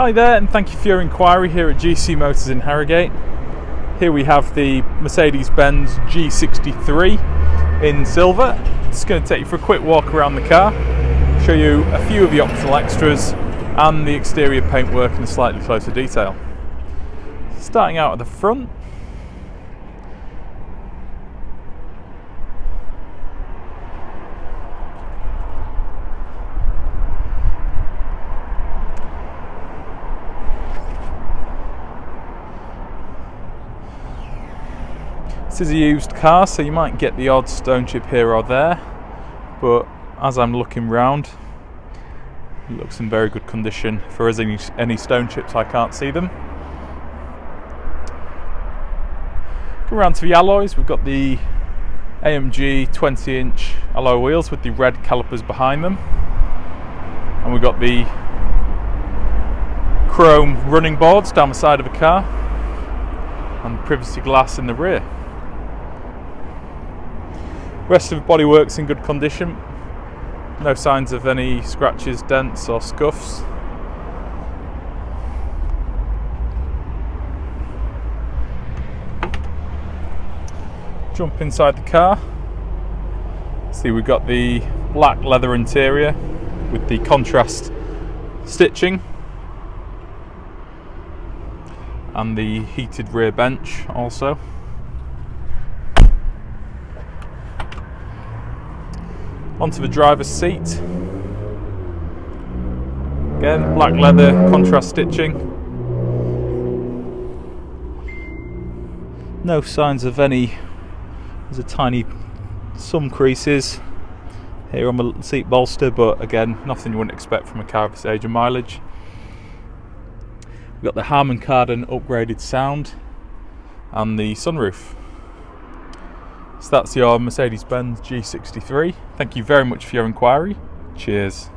Hi there, and thank you for your inquiry here at GC Motors in Harrogate. Here we have the Mercedes Benz G63 in silver. Just going to take you for a quick walk around the car, show you a few of the optional extras and the exterior paintwork in a slightly closer detail. Starting out at the front, This is a used car, so you might get the odd stone chip here or there, but as I'm looking round, it looks in very good condition. If there is any, any stone chips, I can't see them. Go around to the alloys, we've got the AMG 20 inch alloy wheels with the red calipers behind them. And we've got the chrome running boards down the side of the car and privacy glass in the rear. Rest of the bodywork's in good condition. No signs of any scratches, dents or scuffs. Jump inside the car. See we've got the black leather interior with the contrast stitching and the heated rear bench also. Onto the driver's seat. Again, black leather, contrast stitching. No signs of any, there's a tiny, some creases here on the seat bolster, but again, nothing you wouldn't expect from a car of this age and mileage. We've got the Harman Kardon upgraded sound and the sunroof. So that's your Mercedes-Benz G63. Thank you very much for your inquiry. Cheers.